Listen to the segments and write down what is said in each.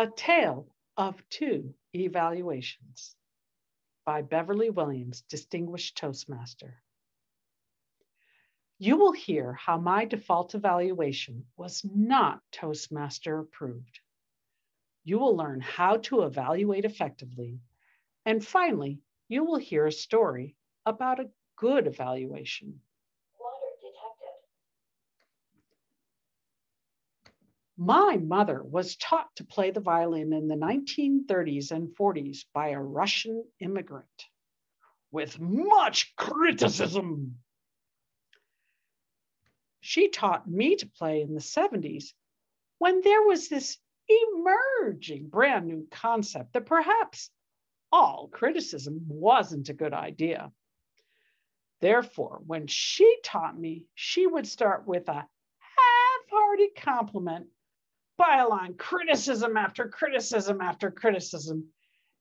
A Tale of Two Evaluations by Beverly Williams, Distinguished Toastmaster. You will hear how my default evaluation was not Toastmaster approved. You will learn how to evaluate effectively. And finally, you will hear a story about a good evaluation. My mother was taught to play the violin in the 1930s and 40s by a Russian immigrant with much criticism. She taught me to play in the 70s when there was this emerging brand new concept that perhaps all criticism wasn't a good idea. Therefore, when she taught me, she would start with a half hearted compliment pile on criticism after criticism after criticism,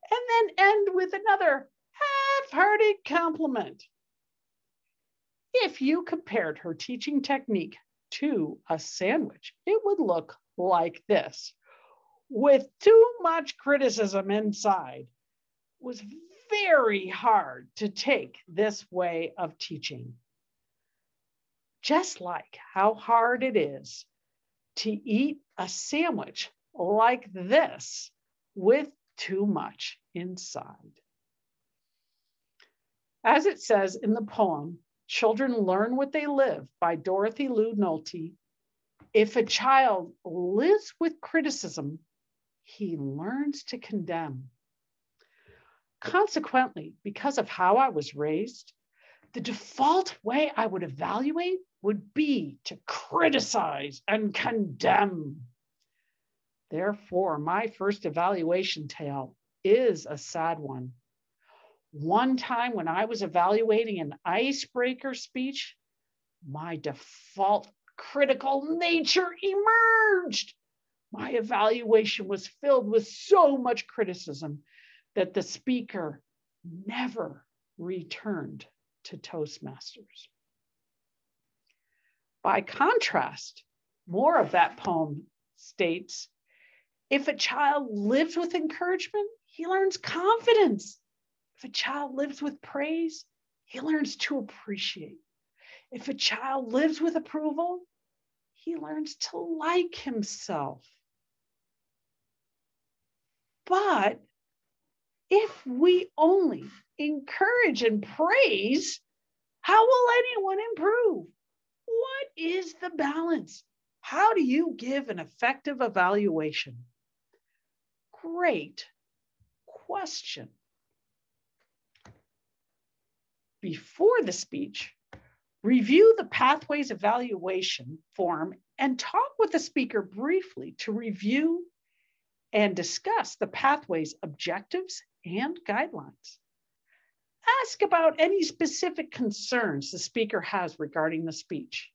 and then end with another half hearted compliment. If you compared her teaching technique to a sandwich, it would look like this. With too much criticism inside, was very hard to take this way of teaching. Just like how hard it is to eat a sandwich like this with too much inside. As it says in the poem, Children Learn What They Live by Dorothy Lew Nolte, if a child lives with criticism, he learns to condemn. Consequently, because of how I was raised, the default way I would evaluate would be to criticize and condemn. Therefore, my first evaluation tale is a sad one. One time when I was evaluating an icebreaker speech, my default critical nature emerged. My evaluation was filled with so much criticism that the speaker never returned to Toastmasters. By contrast, more of that poem states if a child lives with encouragement, he learns confidence. If a child lives with praise, he learns to appreciate. If a child lives with approval, he learns to like himself. But if we only encourage and praise, how will anyone improve? What is the balance? How do you give an effective evaluation? Great question. Before the speech, review the pathways evaluation form and talk with the speaker briefly to review and discuss the pathways objectives and guidelines. Ask about any specific concerns the speaker has regarding the speech.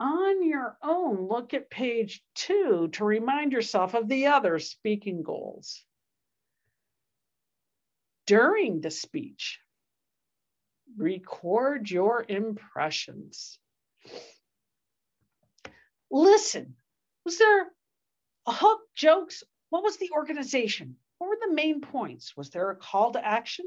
On your own, look at page two to remind yourself of the other speaking goals. During the speech, record your impressions. Listen, was there a hook, jokes? What was the organization? What were the main points? Was there a call to action?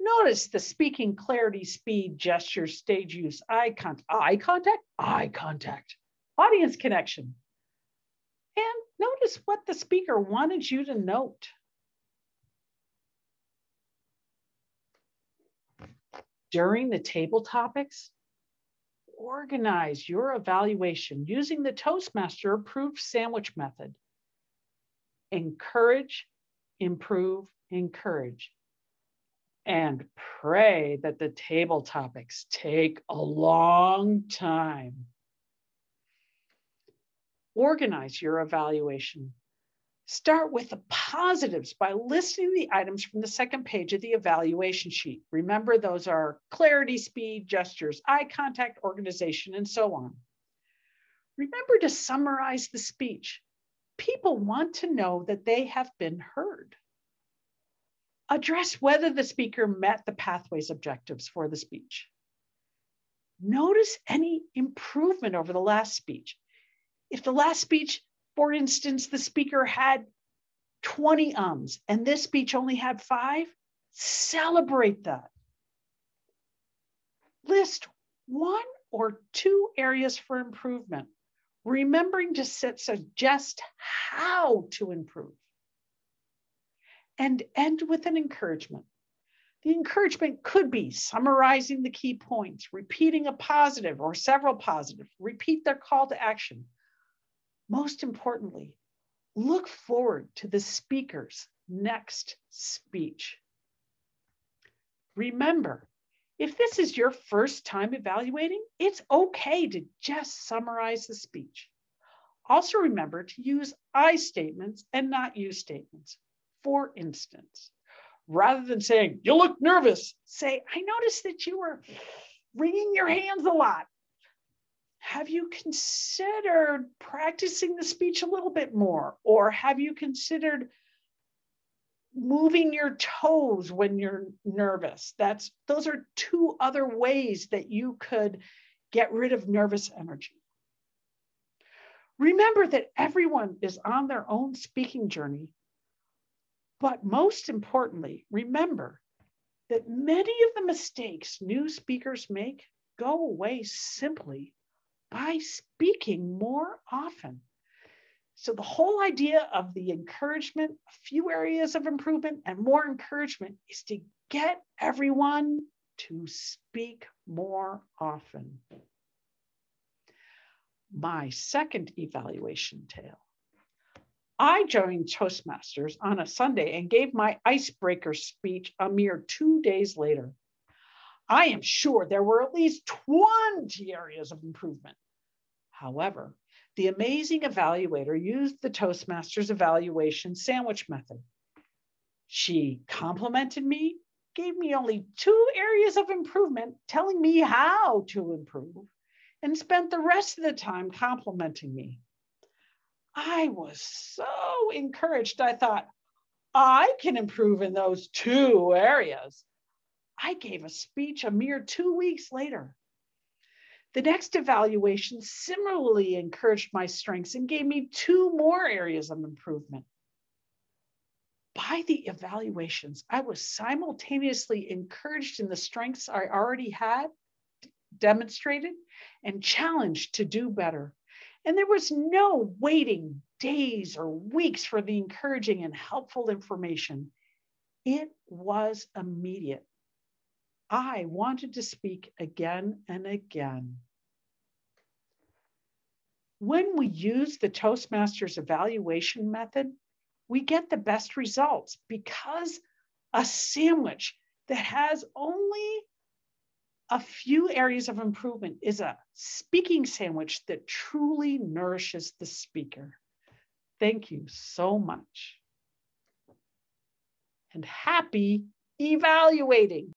Notice the speaking clarity, speed, gesture, stage use, eye contact, eye contact, eye contact, audience connection. And notice what the speaker wanted you to note. During the table topics, organize your evaluation using the Toastmaster approved sandwich method. Encourage, improve, encourage and pray that the table topics take a long time. Organize your evaluation. Start with the positives by listing the items from the second page of the evaluation sheet. Remember, those are clarity, speed, gestures, eye contact, organization, and so on. Remember to summarize the speech. People want to know that they have been heard address whether the speaker met the pathways objectives for the speech. Notice any improvement over the last speech. If the last speech For instance, the speaker had 20 ums and this speech only had five, celebrate that. List one or two areas for improvement, remembering to suggest how to improve. And end with an encouragement. The encouragement could be summarizing the key points, repeating a positive or several positive, repeat their call to action. Most importantly, look forward to the speaker's next speech. Remember, if this is your first time evaluating, it's okay to just summarize the speech. Also remember to use I statements and not you statements. For instance, rather than saying, you look nervous, say, I noticed that you were wringing your hands a lot. Have you considered practicing the speech a little bit more? Or have you considered moving your toes when you're nervous? That's those are two other ways that you could get rid of nervous energy. Remember that everyone is on their own speaking journey but most importantly, remember that many of the mistakes new speakers make go away simply by speaking more often. So, the whole idea of the encouragement, a few areas of improvement, and more encouragement is to get everyone to speak more often. My second evaluation tale I joined Toastmasters on a Sunday and gave my icebreaker speech a mere two days later. I am sure there were at least 20 areas of improvement. However, the amazing evaluator used the Toastmasters evaluation sandwich method. She complimented me, gave me only two areas of improvement, telling me how to improve, and spent the rest of the time complimenting me. I was so encouraged. I thought, I can improve in those two areas. I gave a speech a mere two weeks later. The next evaluation similarly encouraged my strengths and gave me two more areas of improvement. By the evaluations, I was simultaneously encouraged in the strengths I already had demonstrated and challenged to do better. And there was no waiting days or weeks for the encouraging and helpful information. It was immediate. I wanted to speak again and again. When we use the Toastmasters evaluation method, we get the best results because a sandwich that has only a few areas of improvement is a speaking sandwich that truly nourishes the speaker. Thank you so much. And happy evaluating.